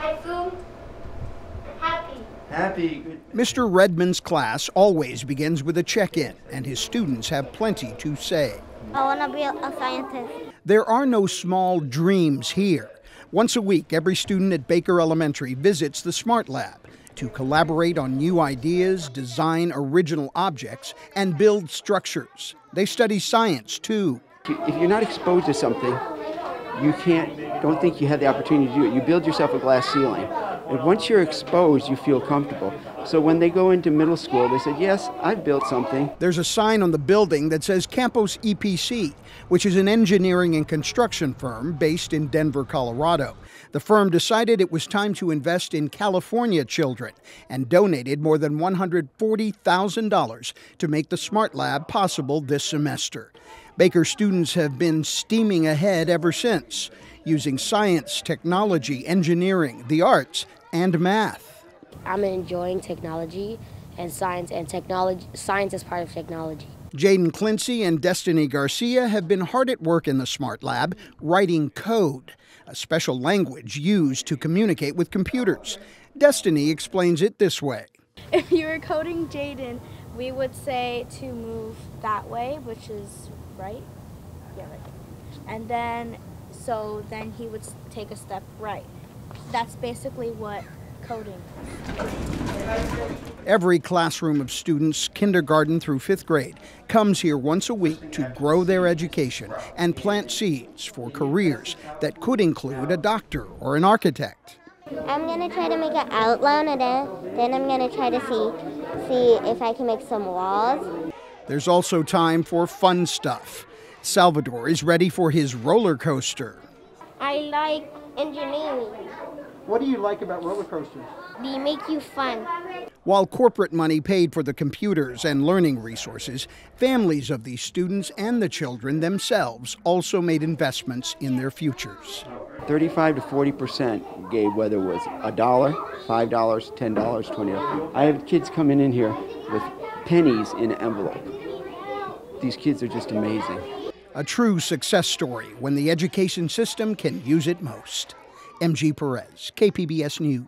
I feel happy. Happy. Mr. Redmond's class always begins with a check in, and his students have plenty to say. I want to be a scientist. There are no small dreams here. Once a week, every student at Baker Elementary visits the Smart Lab to collaborate on new ideas, design original objects, and build structures. They study science too. If you're not exposed to something, you can't, don't think you have the opportunity to do it. You build yourself a glass ceiling. And once you're exposed, you feel comfortable. So when they go into middle school, they said, Yes, I've built something. There's a sign on the building that says Campos EPC, which is an engineering and construction firm based in Denver, Colorado. The firm decided it was time to invest in California children and donated more than $140,000 to make the Smart Lab possible this semester. Baker students have been steaming ahead ever since, using science, technology, engineering, the arts, and math. I'm enjoying technology and science and technology. Science is part of technology. Jaden Clincy and Destiny Garcia have been hard at work in the Smart Lab writing code, a special language used to communicate with computers. Destiny explains it this way. If you were coding Jaden, we would say to move that way, which is right. Yeah, right. And then, so then he would take a step right. That's basically what coding. Every classroom of students, kindergarten through fifth grade, comes here once a week to grow their education and plant seeds for careers that could include a doctor or an architect. I'm gonna try to make an outline and then, then I'm gonna try to see see if I can make some walls. There's also time for fun stuff. Salvador is ready for his roller coaster. I like engineering. What do you like about roller coasters? They make you fun. While corporate money paid for the computers and learning resources, families of these students and the children themselves also made investments in their futures. 35 to 40 percent gave whether it was a dollar, five dollars, ten dollars, twenty dollars. I have kids coming in here with pennies in an envelope. These kids are just amazing. A true success story when the education system can use it most. MG Perez, KPBS News.